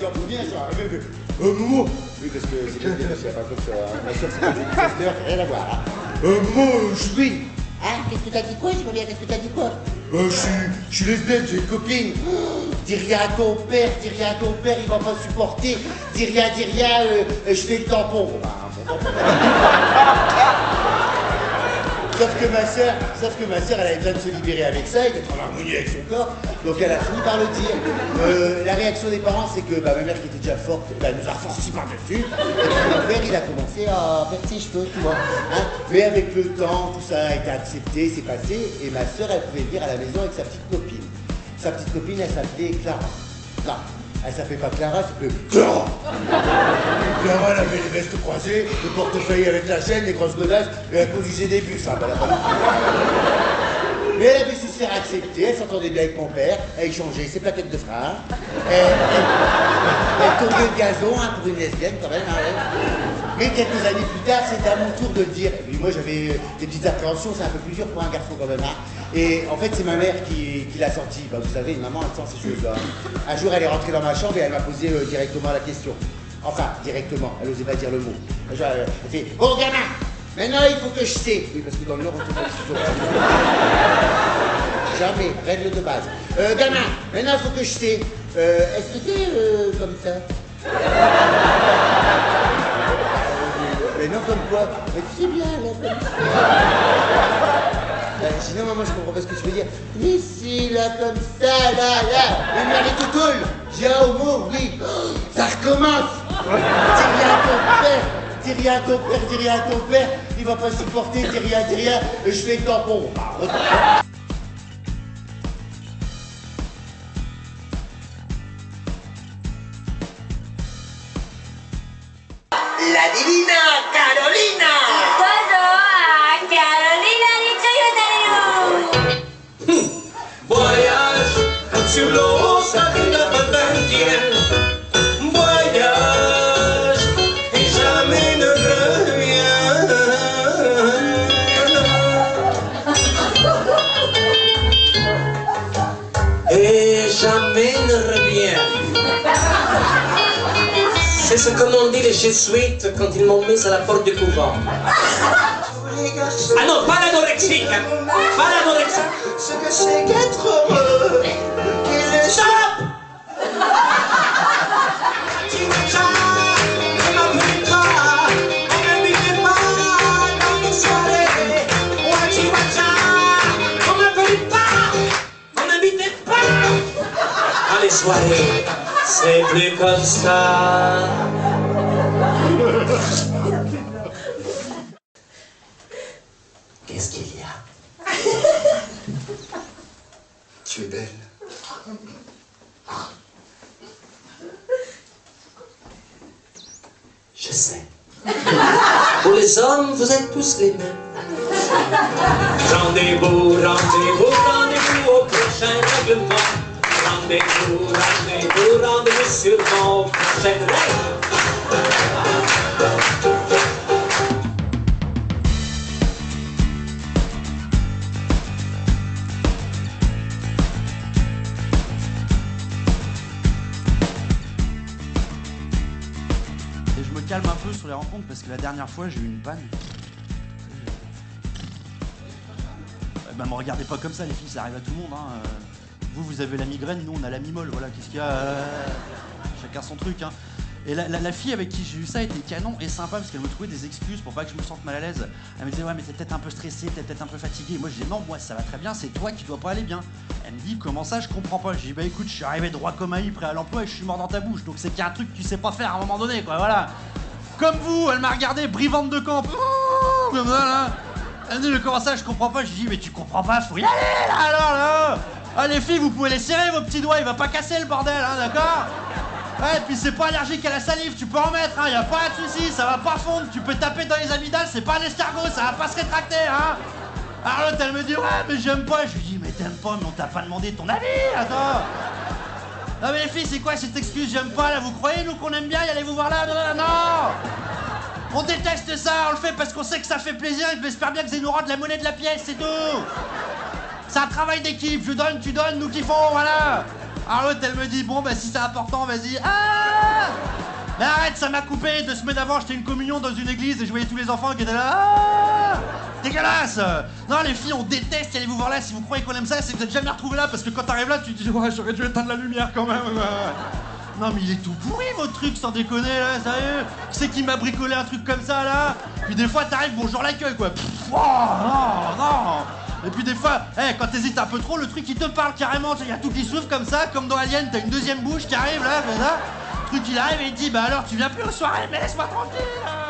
il il fait Euh, Oui, parce que c'est lesbienne, je sais pas comme ça. Ma soeur, c'est pas une rien à voir. Hein. Euh, Momo, je suis. Hein Qu'est-ce que t'as dit quoi bien, qu'est-ce que t'as dit quoi? Euh, je suis, je suis lesbienne, j'ai une copine. Oh, dis rien à ton père, dis rien à ton père, il va pas supporter. Dis rien, dis rien, euh, euh, je fais le tampon. Bon, bah. Sauf que ma sœur, sauf que ma sœur, elle avait besoin de se libérer avec ça et d'être en harmonie avec son corps. Donc elle a fini par le dire. Euh, la réaction des parents, c'est que bah, ma mère qui était déjà forte, bah, elle nous a forci par-dessus. Et puis mon père, il a commencé à perdre ses cheveux, tu vois. hein. Mais avec le temps, tout ça a été accepté, c'est passé. Et ma sœur, elle pouvait venir à la maison avec sa petite copine. Sa petite copine, elle s'appelait Clara. Clara. Elle s'appelait pas Clara, elle s'appelait Clara. Clara, elle avait les vestes croisées, le portefeuille avec la chaîne, les grosses godasses, et elle conduisait des bus. hein, pas- Mais elle avait su se faire elle s'entendait bien avec mon père, elle échangeait ses plaquettes de frein, elle, elle- elle le gazon hein, pour une lesbienne quand même. hein. Mais quelques années plus tard, c'était à mon tour de dire. Moi j'avais des petites appréhensions, c'est un peu plus dur pour un garçon quand même. hein. Et en fait c'est ma mère qui, l'a sorti. Bah, vous savez, une maman elle sent ces choses-là. Un jour elle est rentrée dans ma chambre et elle m'a posé euh, directement la question. Enfin, directement, elle osait pas dire le mot. Elle fait Bon gamin, maintenant il faut que je sais. Oui, parce que dans le Nord on fait toujours. Jamais, règle de base. Euh, gamin, maintenant il faut que je sais. Euh, Est-ce que t'es euh, comme ça? Mais non, comme quoi Mais sais bien, là, comme ça. Euh, sinon, maman, je comprends pas ce que tu veux dire. Si, là, comme ça, là, là. Une est tout cool. J'ai un homo, oui. Ça recommence. Dis rien à ton père. Dis rien à ton père, dis rien à ton père. Il va pas supporter, dis rien, dis rien. Je fais le tampon. Sur l'eau, ça ne pas mentir. Voyage et jamais ne revient. Et jamais ne revient. C'est ce que m'ont dit les jésuites quand ils m'ont mis à la porte du couvent. Ah non, pas l'anorexique hein. Pas l'anorexique Ce que c'est C'est plus comme ça. Qu'est-ce qu'il y a? Tu es belle. Je sais. Pour les hommes, vous êtes tous les mêmes. Rendez-vous, rendez-vous, rendez-vous au prochain règlement. Et je me calme un peu sur les rencontres parce que la dernière fois j'ai eu une panne. Eh ben, me regardez pas comme ça les filles, ça arrive à tout le monde. hein. Vous, vous avez la migraine, nous on a la mimole, voilà, qu'est-ce qu'il y a euh, Chacun son truc. Hein. Et la, fille avec qui j'ai eu ça était canon et sympa parce qu'elle me trouvait des excuses pour pas que je me sente mal à l'aise. Elle me disait ouais mais t'es peut-être un peu stressé, t'es peut-être un peu fatigué. Moi je disais non moi ça va très bien, c'est toi qui dois pas aller bien. Elle me dit comment ça je comprends pas. Je dis bah écoute je suis arrivé droit comme un i prêt à l'emploi et je suis mort dans ta bouche. Donc c'est qu'il y a un truc que tu sais pas faire à un moment donné quoi voilà. Comme vous, elle m'a regardé, brivante de camp. Comme ça, là. Elle me dit, mais comment ça, je comprends pas. Je dis, mais tu comprends pas, faut y aller, là, alors, là. Ah, les filles, vous pouvez les serrer, vos petits doigts, il va pas casser le bordel, hein, d'accord Ouais, puis c'est pas allergique à la salive, tu peux en mettre, hein, y a pas de soucis, ça va pas fondre, tu peux taper dans les amygdales, c'est pas un escargot, ça va pas se rétracter, hein. L'autre, elle me dit, ouais, mais j'aime pas. Je lui dis, mais t'aimes pas, mais on t'a pas demandé ton avis, attends. Non mais les filles, c'est quoi cette excuse J'aime pas là, vous croyez nous qu'on aime bien y aller vous voir là Non, On déteste ça, on le fait parce qu'on sait que ça fait plaisir et j'espère bien que c'est nous rendre la monnaie de la pièce, c'est tout C'est un travail d'équipe, je donne, tu donnes, nous kiffons, voilà Alors l'autre, elle me dit, bon, bah si c'est important, vas-y. Ah Mais arrête, ça m'a coupé. Deux semaines avant, j'étais une communion dans une église et je voyais tous les enfants qui étaient là. Ah Dégueulasse Non, les filles, on déteste y aller vous voir là. Si vous croyez qu'on aime ça, c'est que vous êtes jamais retrouvé là parce que quand t'arrives là, tu te dis, ouais, j'aurais dû éteindre la lumière quand même. Non mais il est tout pourri votre truc sans déconner là, sérieux Qui c'est qui m'a bricolé un truc comme ça là? Puis des fois t'arrives bonjour l'accueil quoi Pff, oh, non, non Et puis des fois, eh, quand t'hésites un peu trop, le truc il te parle carrément, il y a tout qui s'ouvre comme ça, comme dans Alien, t'as une deuxième bouche qui arrive là. Le truc il arrive et il dit bah alors tu viens plus aux soirées mais laisse-moi tranquille